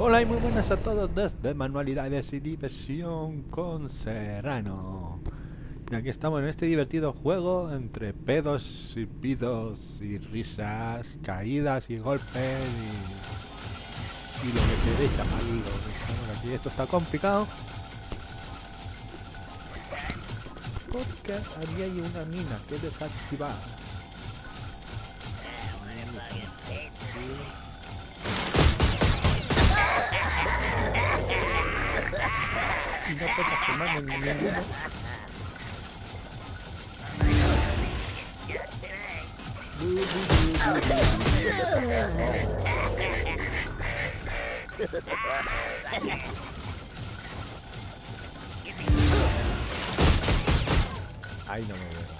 Hola y muy buenas a todos desde Manualidades y Diversión con Serrano. Y aquí estamos en este divertido juego entre pedos y pidos y risas, caídas y golpes y, y lo que queréis llamarlo. Estamos aquí, esto está complicado. Porque aquí hay una mina que desactivar. Y no puedo quemar en ninguno. Ay, no me veo.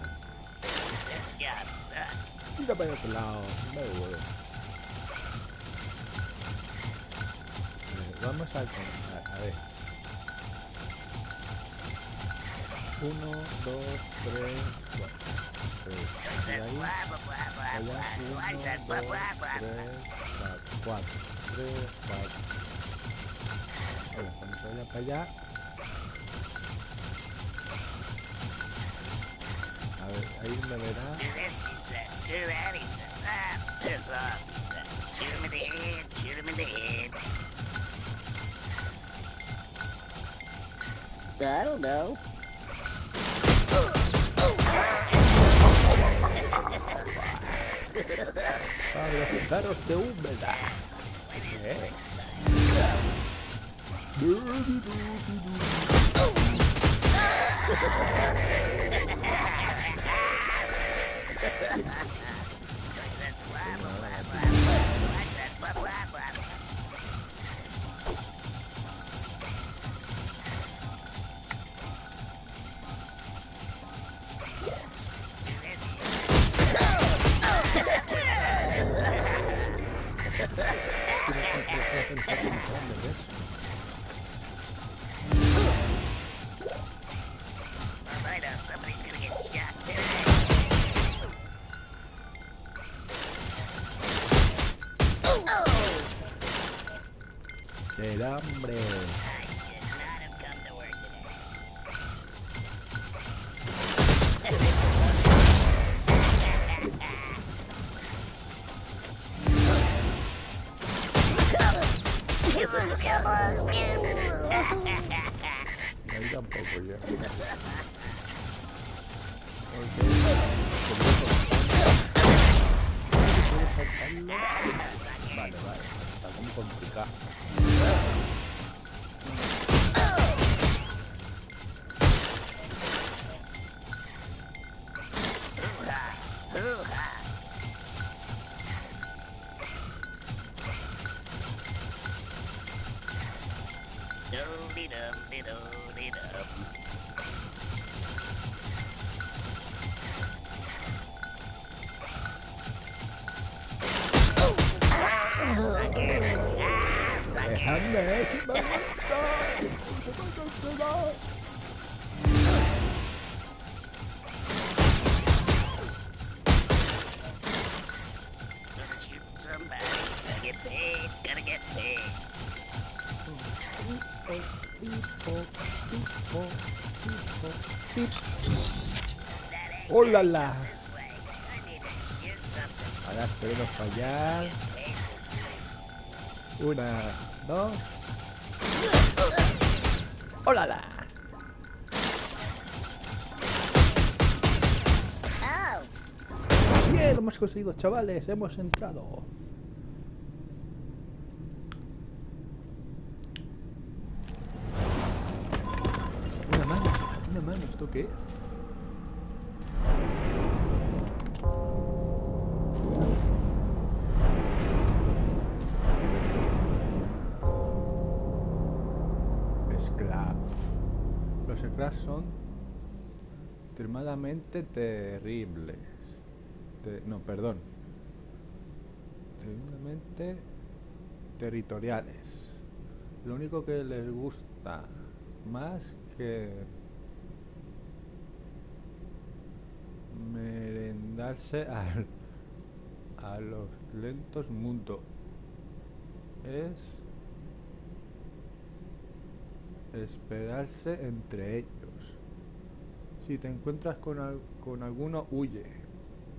Mira para otro lado, me huevo. Vamos a alcanzar, a ver. Uno, dos, tres, cuatro. Tres. Y ahí, allá, uno, dos, tres, cuatro, cuatro. Tres, cuatro. Ahora, cuando se vaya para allá. A ver, ahí me verá. I don't know. Para los perros de húmeda. El ¡Hola! la! Ahora esperemos fallar. Una, dos. ¡Hola! la! Bien, lo hemos conseguido, chavales. Hemos entrado. Una mano, una mano, ¿esto qué es? Son extremadamente terribles. Te- no, perdón. Tremendamente territoriales. Lo único que les gusta más que merendarse al- a los lentos mundo es esperarse entre ellos. Si te encuentras con, al- con alguno, huye.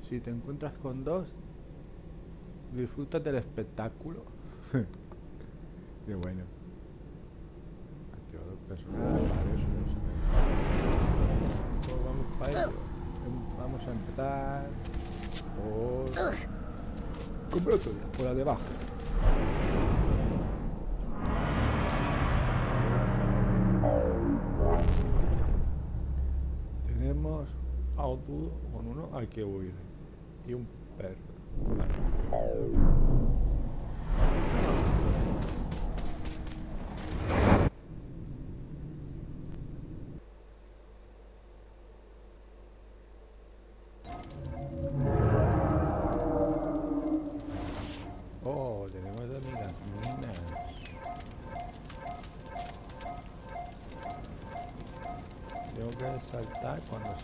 Si te encuentras con dos, disfruta del espectáculo. Qué bueno. Activador personal, vale, eso no se ve. Pues vamos para ello. Em- Vamos a empezar por... Convocatoria, por la de abajo. Dúo con uno hay que huir. Y un perro.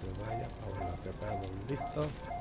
Se vaya Paula. Preparado, listo.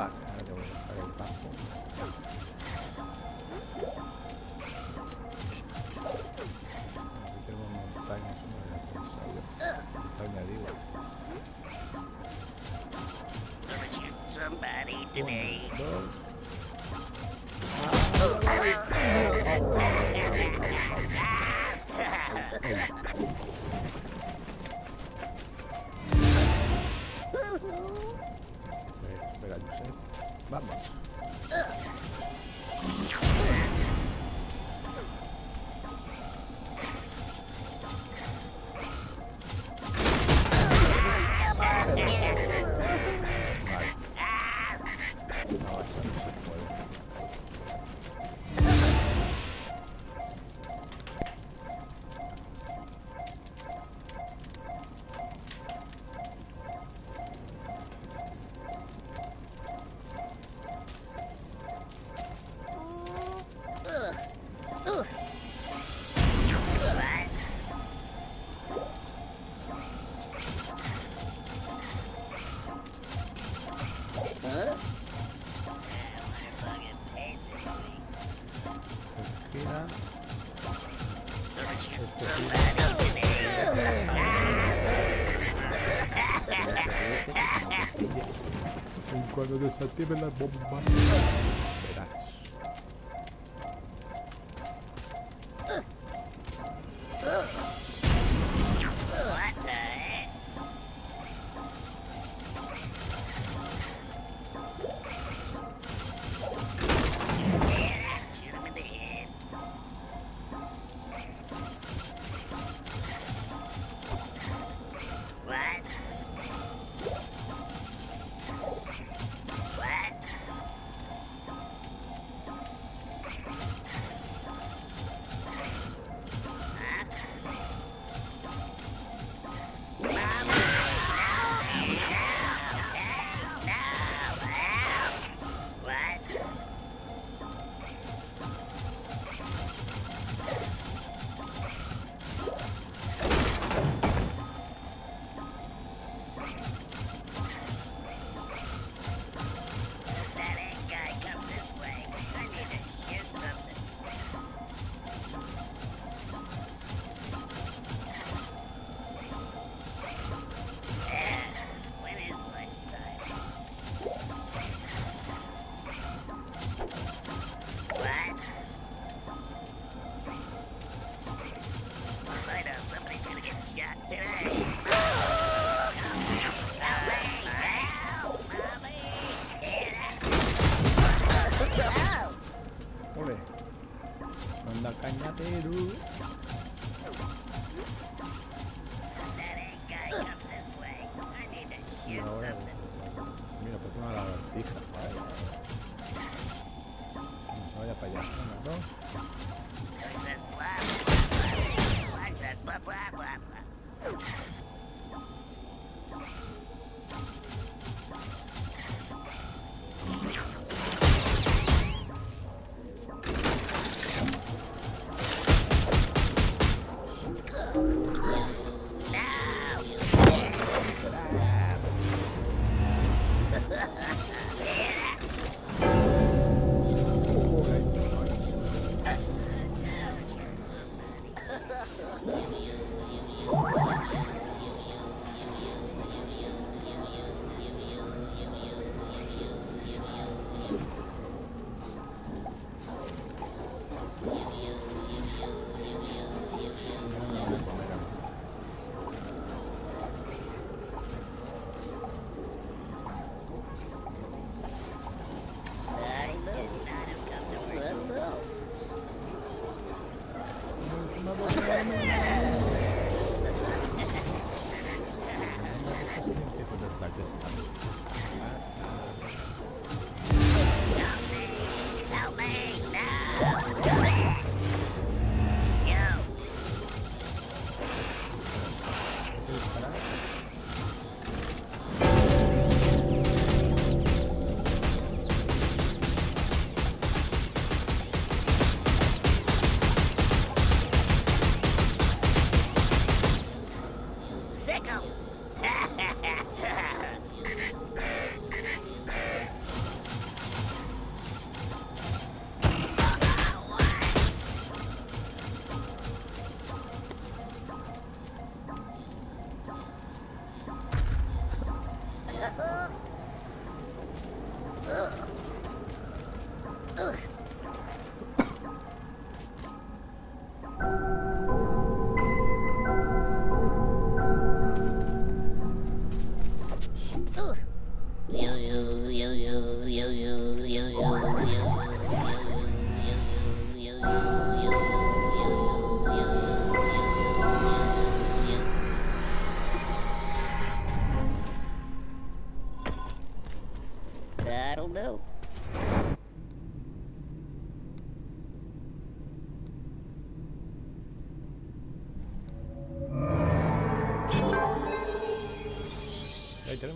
Vale, ahora te voy a dejar el En cuando desactiven las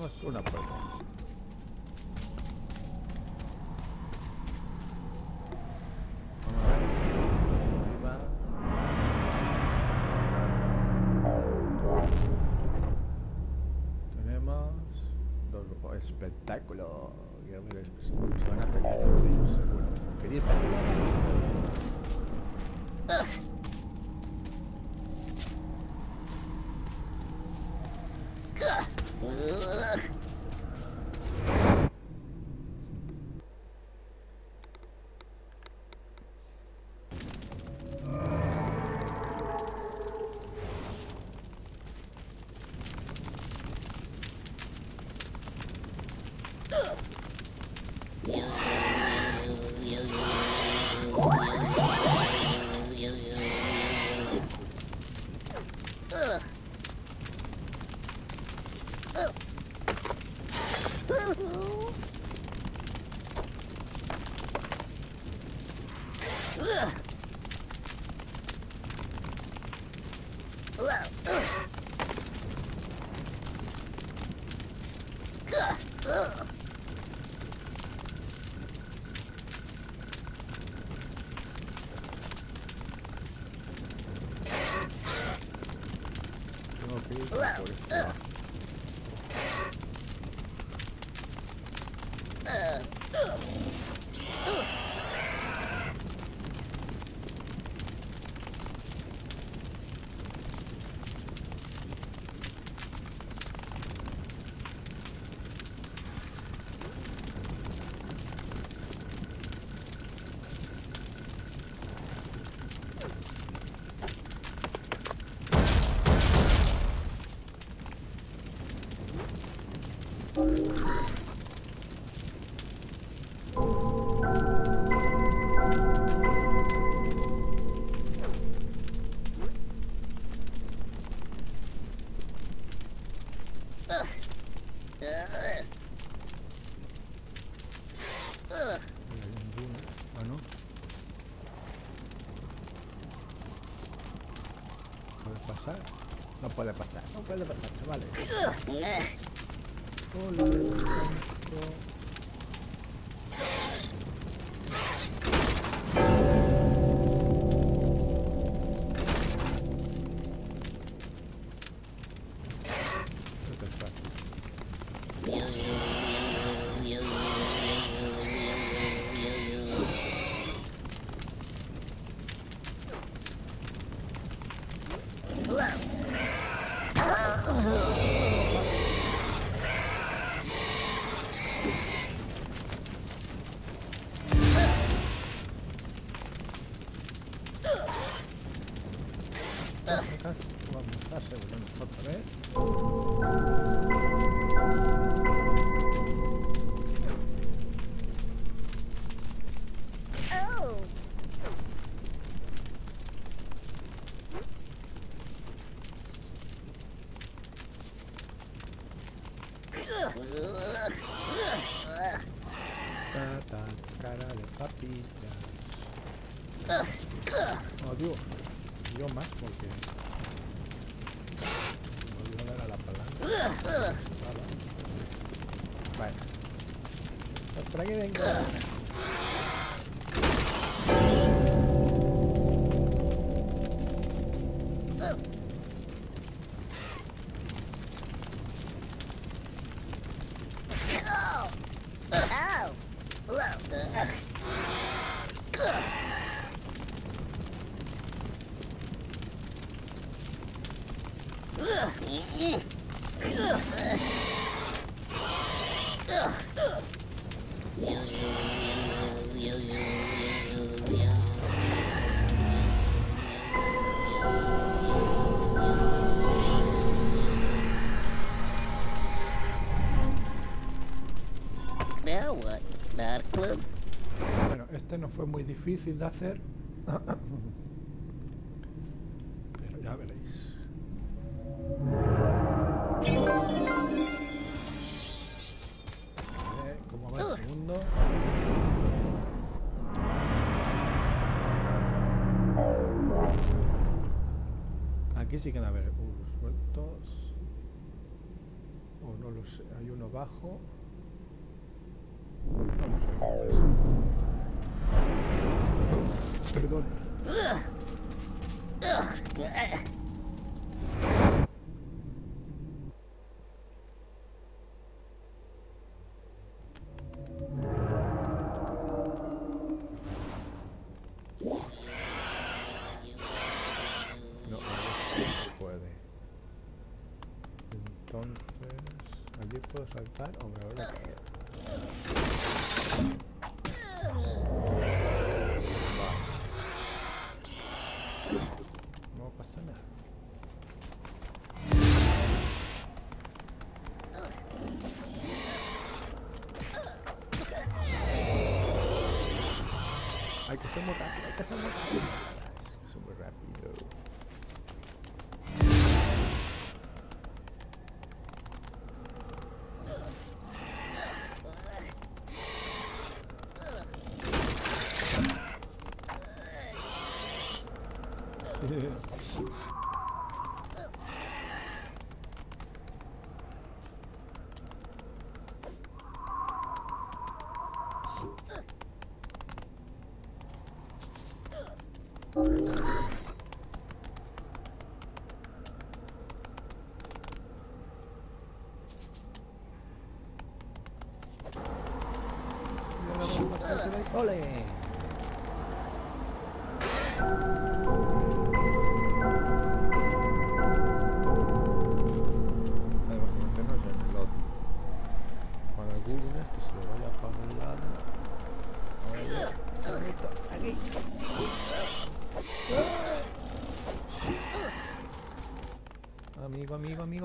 tenemos una puerta. Tenemos dos grupos. Espectáculo. Pues, se van a. Ugh! Pasar, no puede pasar, chavales. uh, Hola, Oh, Dios. Yo más porque... Voy a la palanca. Vale. Pues por aquí vengo. Fue muy difícil de hacer. Pero ya veréis. A ver cómo va el segundo. Aquí sí que van a haber unos sueltos. O no lo sé, hay uno bajo. Vamos a ver. Perdón. No, no se puede. Entonces, ¿aquí puedo saltar o me voy a ¡Ole!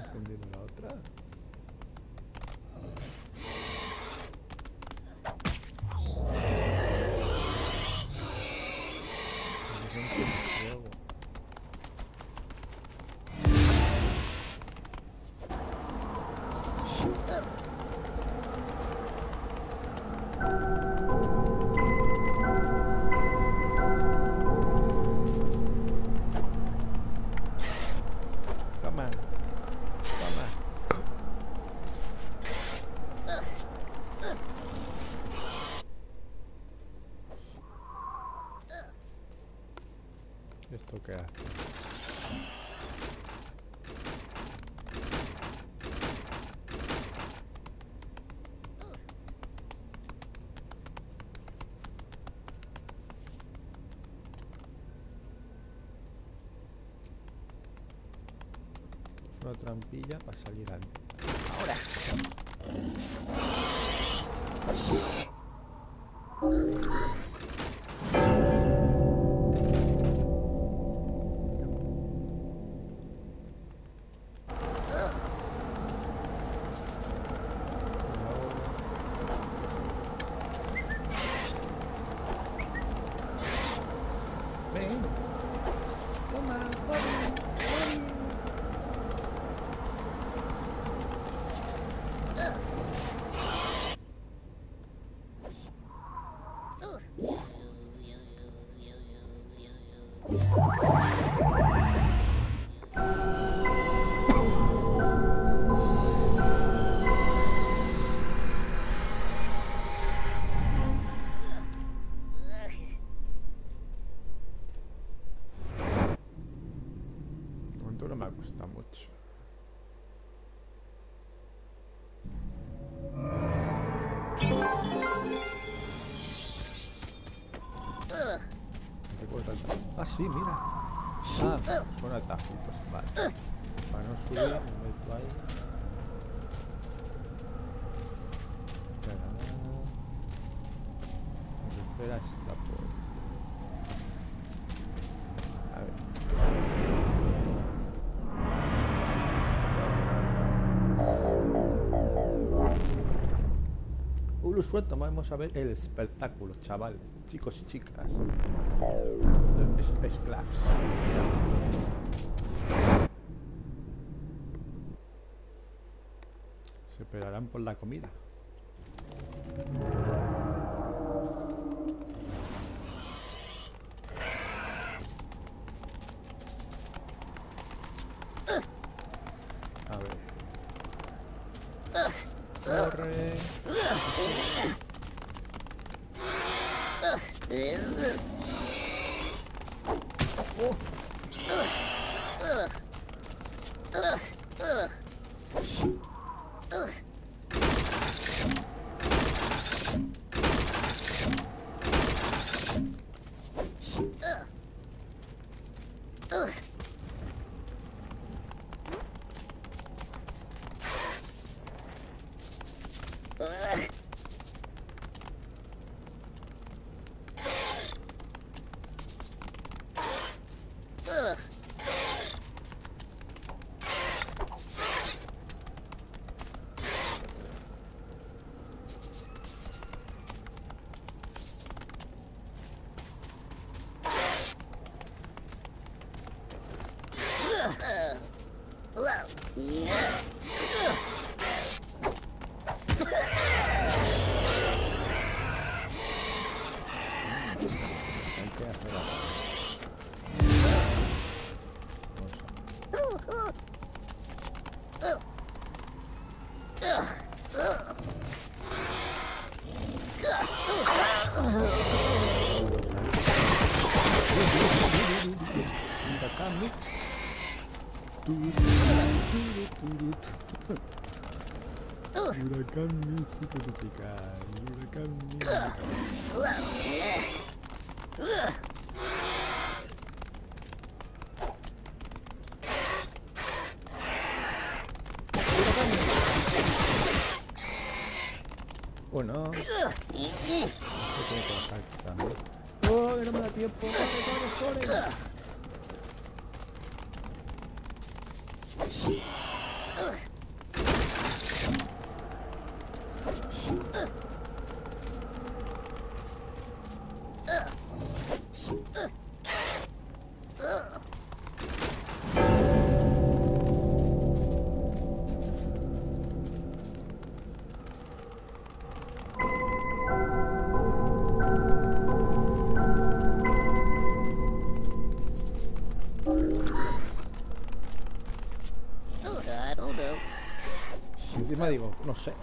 ¿No hemos encendido la otra? ¿Esto qué hace? Es una trampilla para salir antes. Ahora. Ah, son atajitos, vale. Para no subir, Lo suelto, vamos a ver el espectáculo, chaval. Chicos y chicas. Se esperarán por la comida. Huracán místico huracán místico. Oh no. Tengo que bajar ¿no? Oh, que no me da tiempo. ¡Corre, corre, corre! no sé.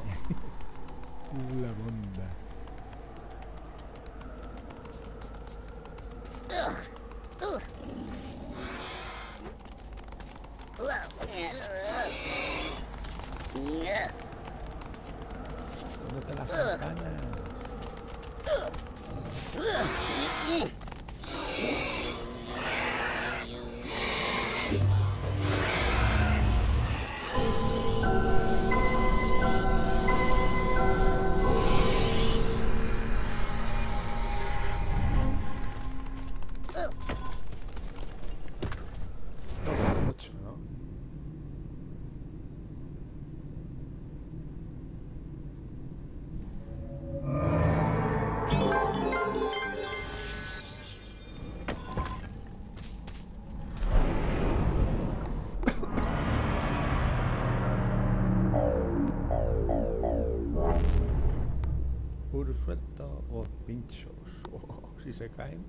Oh, si se caen.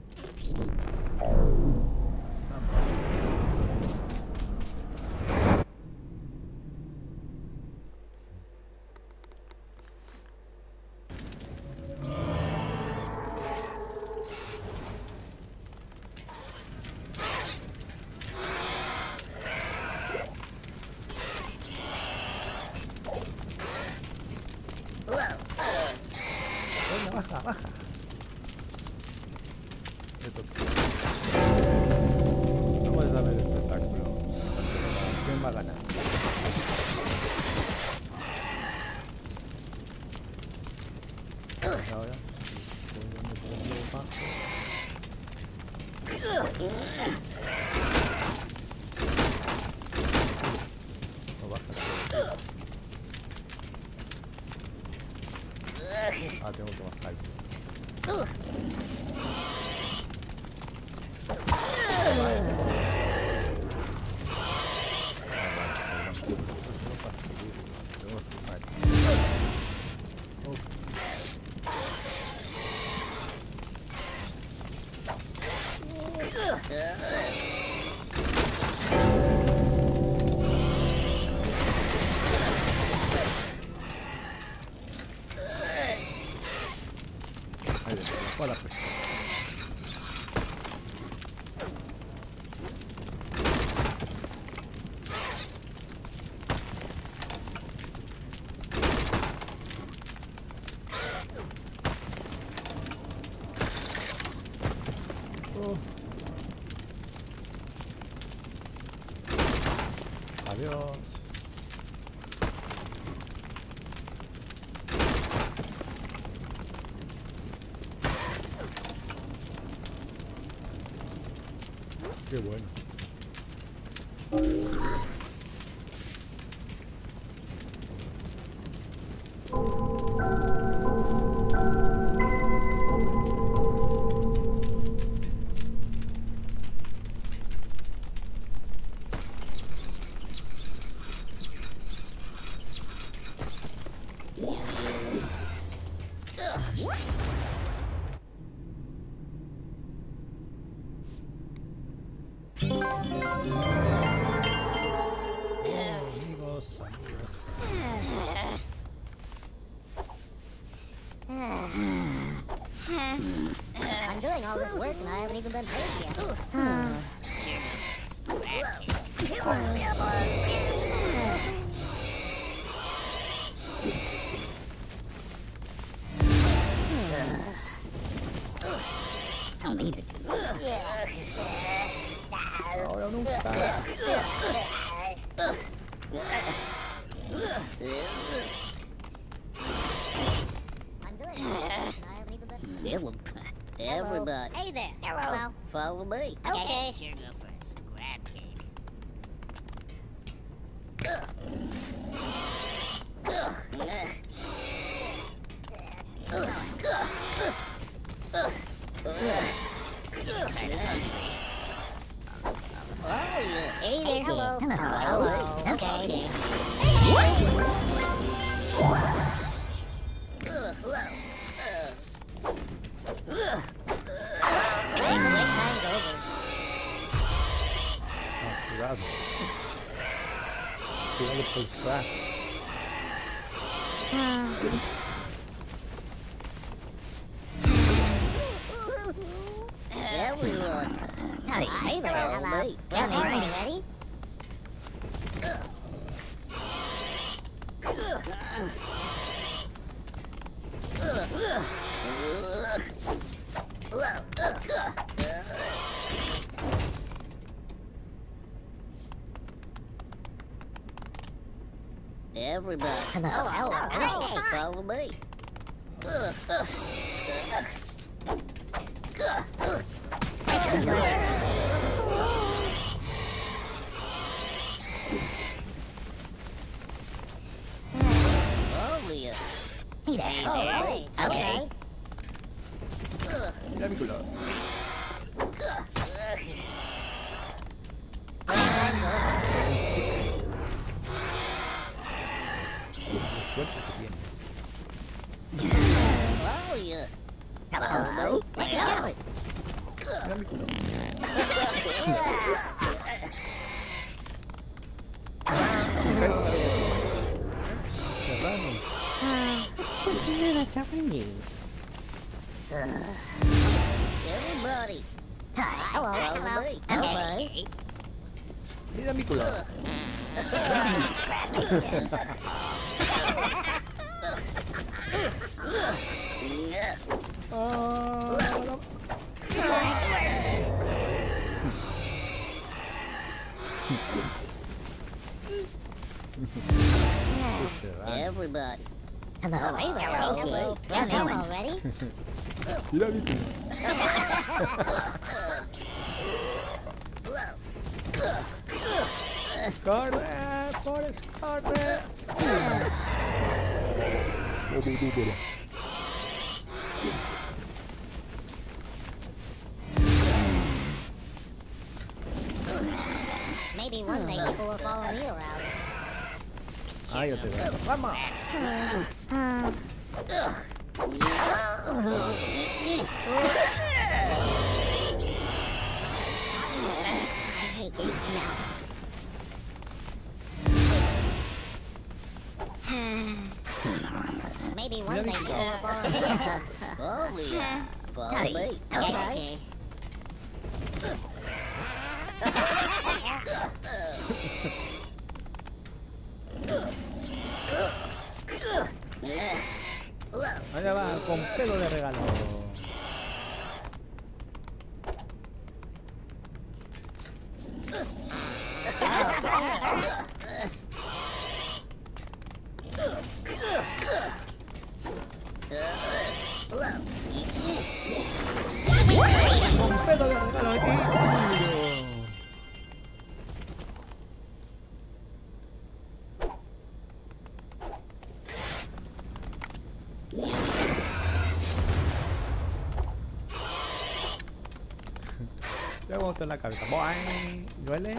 good one. Vai abrir o bandeiro. Everybody. Hello. Hello. Hello. Hey, Follow me. Oh, Hello. Hello. Hello. Hello. mi culo. Oh. Everybody. Hello. Hello. Hello. Hello. Hello. Hello. Hello. Hello. Hello. Hello. Hello. ¡Corre! ¡Forrest, corre! Oh, bu- bu- bu- Maybe one day people will follow me around. Ah, yo te veo. ¡Vamos! I take it now. Maybe one day uh, Oh, yeah. Bobby. Okay. Allá va, con pelo de regalo. Luego en la cabeza. Boing. ¿Duele?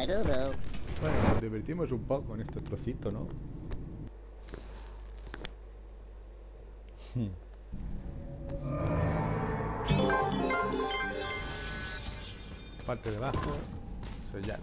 I don't know. Bueno, nos divertimos un poco en este trocito, ¿no? Hmm. Parte de abajo. Bien,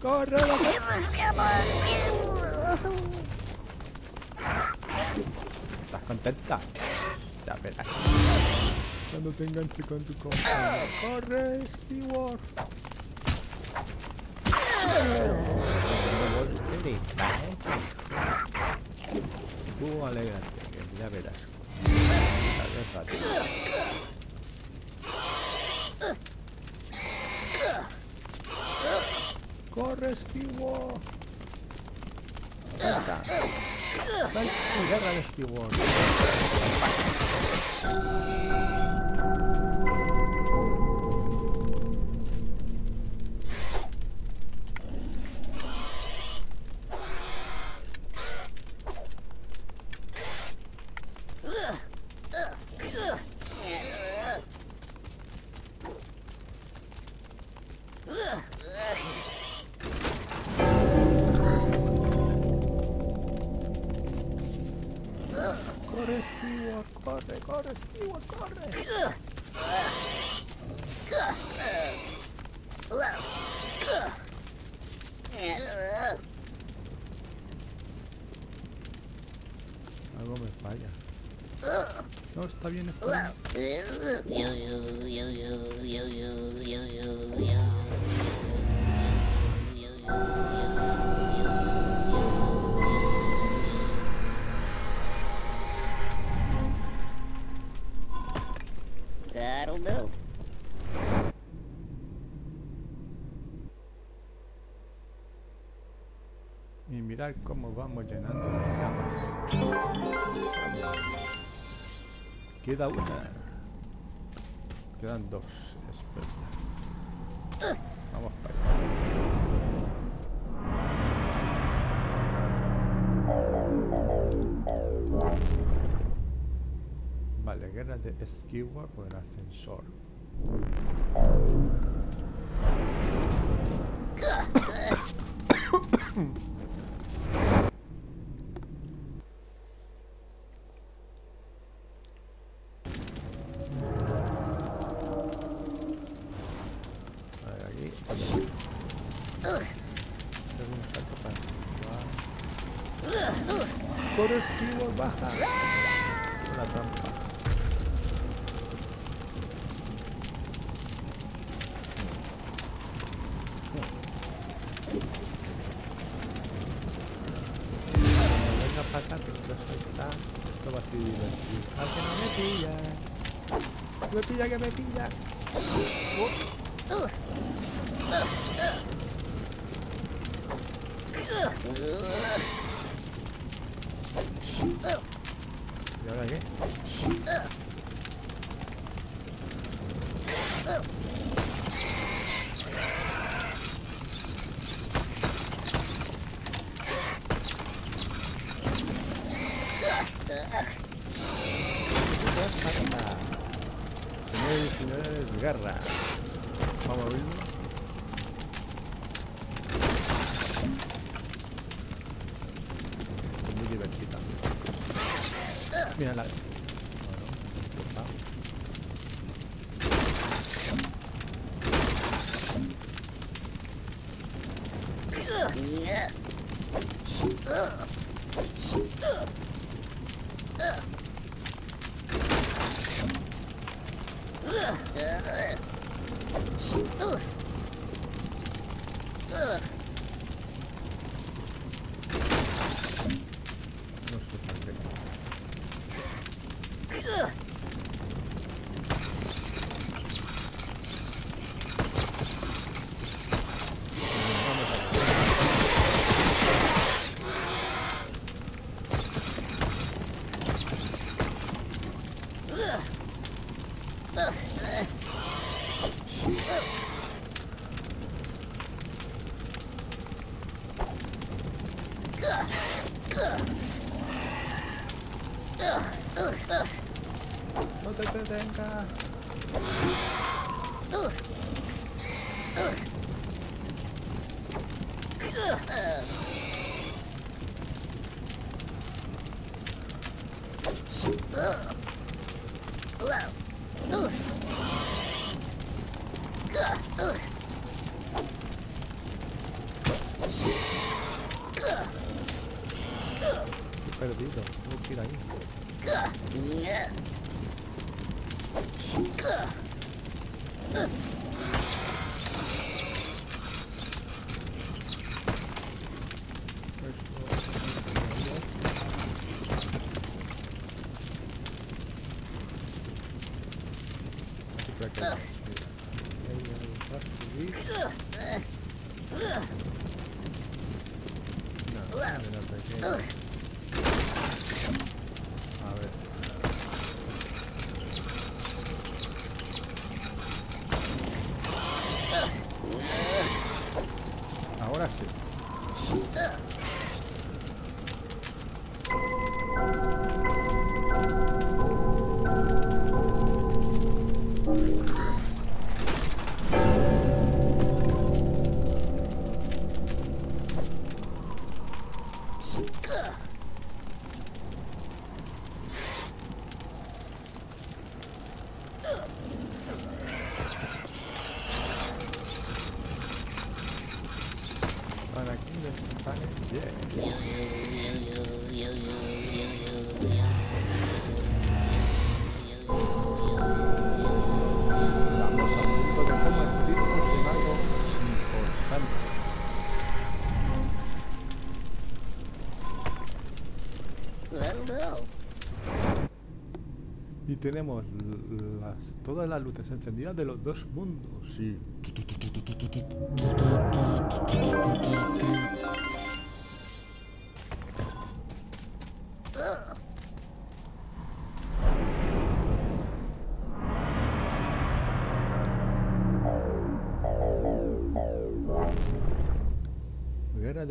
Cruce de esclavos. ¡Corre! ¿Estás contenta? Ya verás. Cuando te enganche con tu compañero. ¡Corre, Stewart! ¡Corre! Ahí está. En guerra de. Vamos llenando las llamas. Queda una. Quedan dos. Espera. Vamos para allá. Vale, guerra de esquiva por el ascensor. Todo esquilo barrado. Y tenemos las, todas las luces encendidas de los dos mundos. Sí.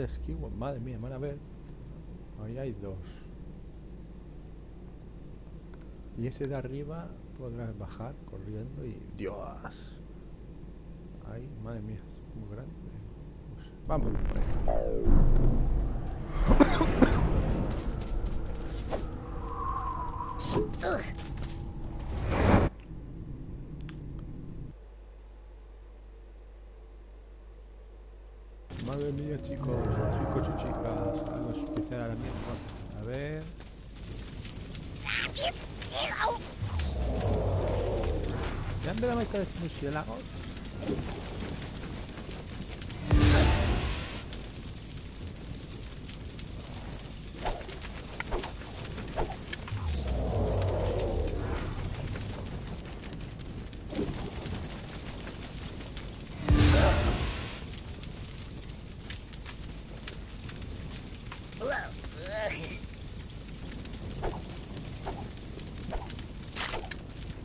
Rescue. Madre mía, van a ver. Ahí hay dos. Y ese de arriba podrás bajar corriendo y. ¡Dios! Ahí, madre mía, es muy grande. Pues, vamos. Mía, chicos, chicos y chicas. Algo especial ahora mismo. A ver. ¿Ya han la de murciélagos?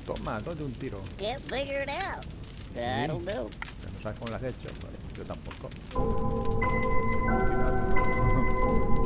Toma, date un tiro. Can't figure it out. I don't know. No sabes cómo lo has hecho. Vale, yo tampoco.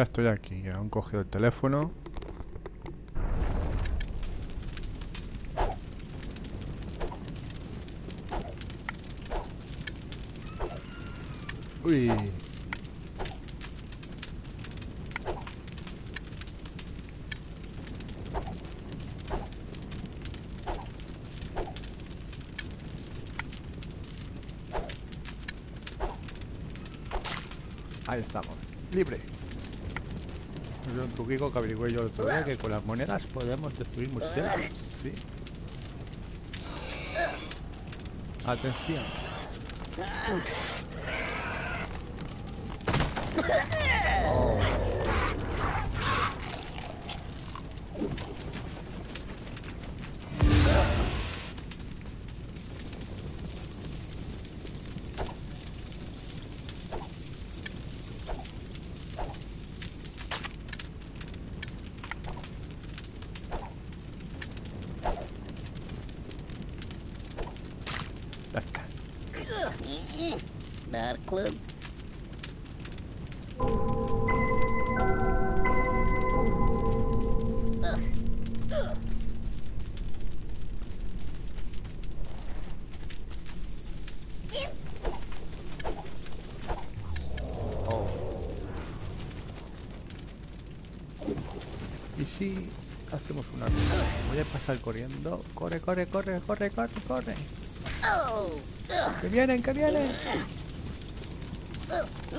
Ya estoy aquí, ya han cogido el teléfono. Uy. Ahí estamos. Libre. Es un truquico que averigüé yo el otro día que con las monedas podemos destruir murciélagos. Sí. Atención. Not a clue. Oh. ¿Y si hacemos una cosa? Voy a pasar corriendo. Corre, corre, corre, corre, corre, corre. Oh! ¡Que vienen, que vienen! A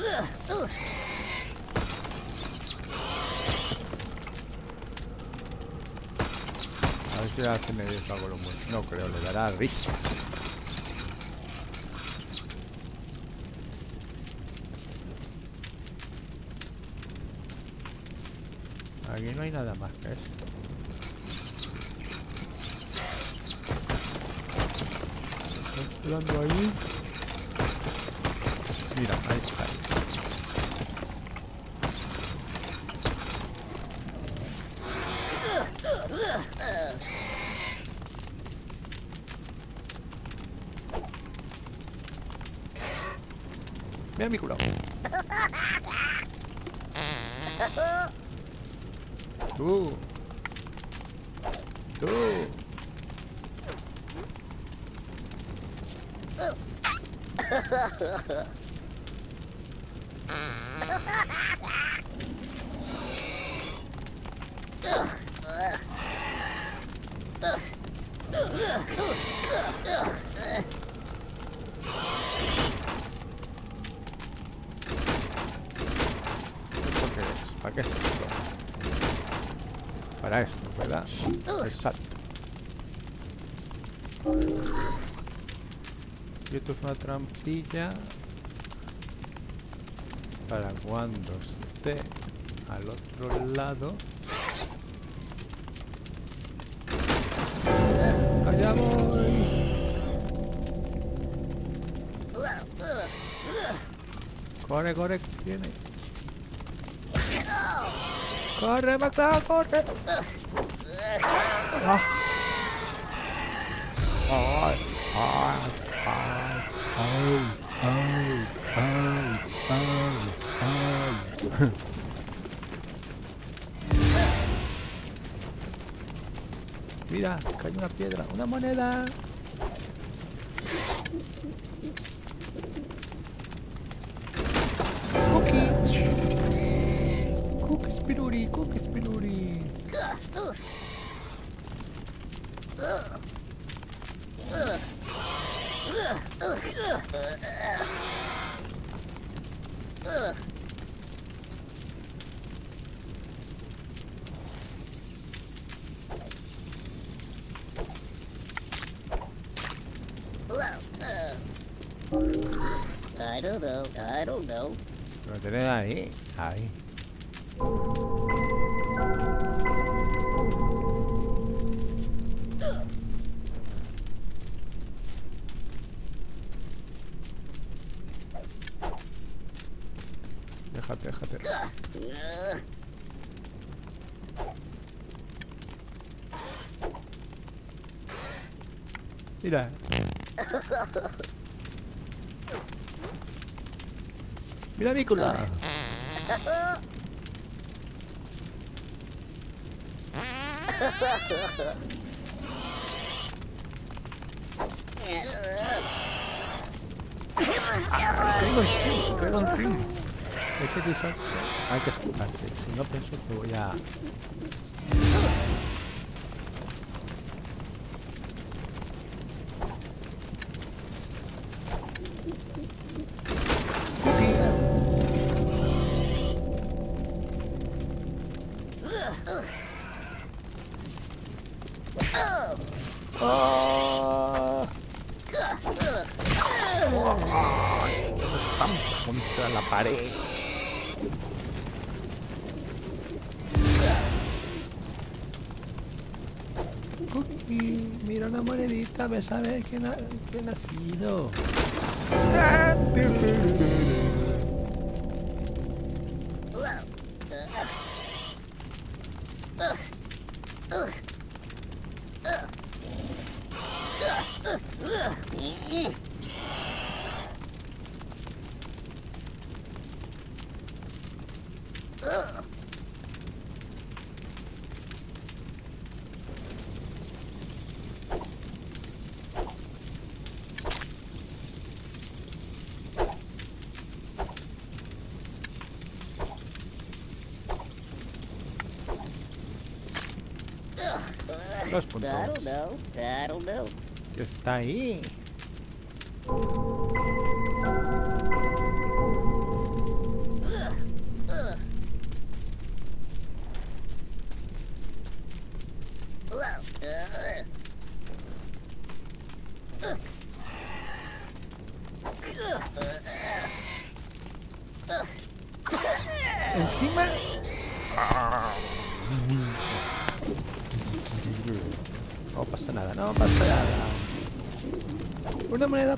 ver si hace medio algo lo muerto. No creo, le dará risa. Aquí no hay nada más que esto. Estoy esperando ahí. Mira, ahí está. Mira mi culo. Tú. Tú. ¿Esto qué es? ¿Para qué es esto? Para esto, ¿verdad? Exacto. Y esto es una trampilla para cuando esté al otro lado. ¡Allá voy! Corre, corre, viene. Corre, Maxa, corre. Ah. Mira, cae una piedra, una moneda. Don't know. Lo tenés ahí, ahí. Déjate, déjate. Mira. Mira Vícula. Caigo encima, caigo encima. Es que son... Hay que escucharse. Si no pienso que voy a... monedita, me sabe quién ha, quién sido. Dos puntos. I don't know. I don't know. Que está ahí.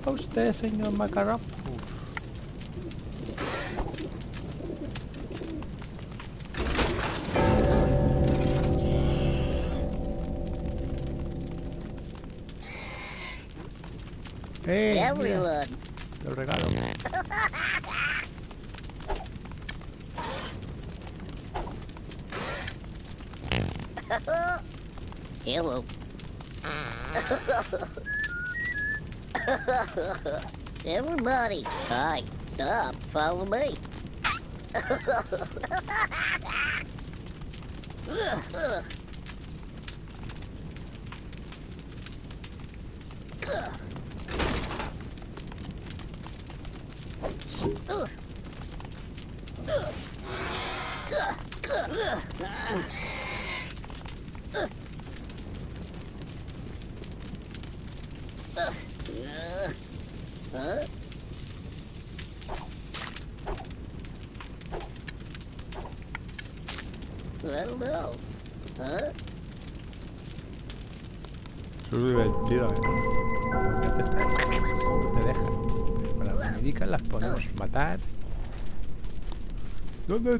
Una moneda para usted, señor Macarrón. ¡Eh! mira, Everybody, hi, stop, follow me.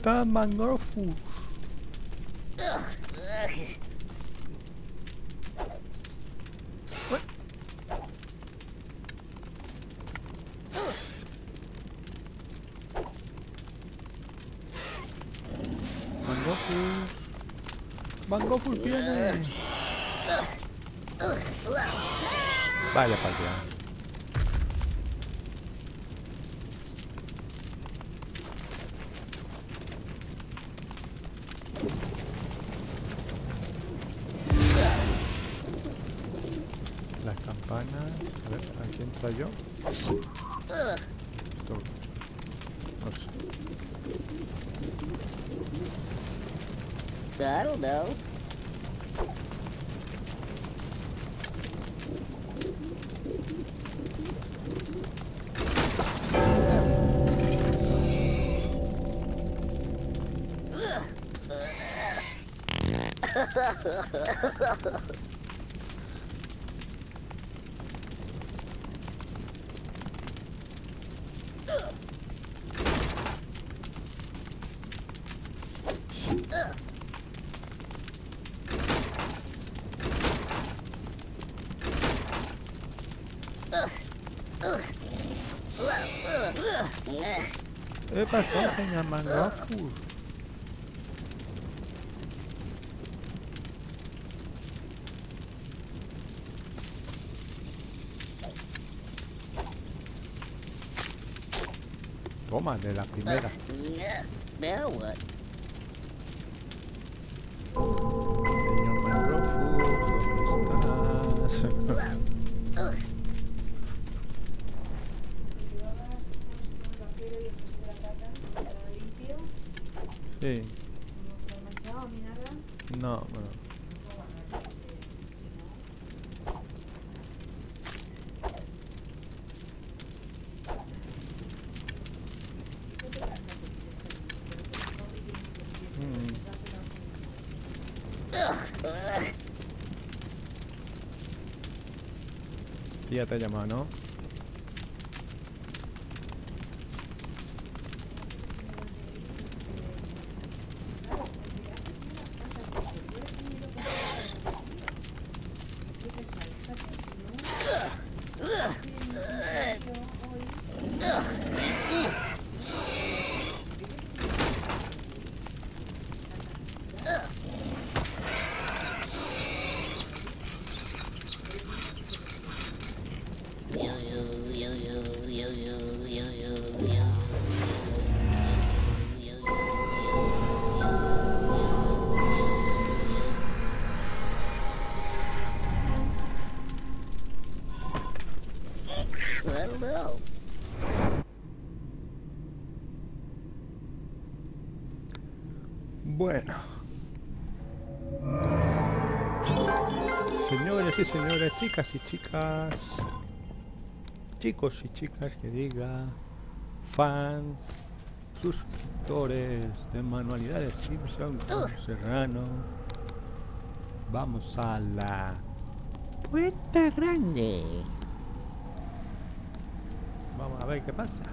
está Mangrofus. Mangofus. Mangofus viene. Vaya partida. I don't know. Mangofus? Toma, de la primera. Sí, no, bueno. Tía te ha llamado, ¿no? Chicas y chicas, chicos y chicas que diga, fans, suscriptores de manualidades Simpson con Serrano, vamos a la puerta grande. Vamos a ver qué pasa.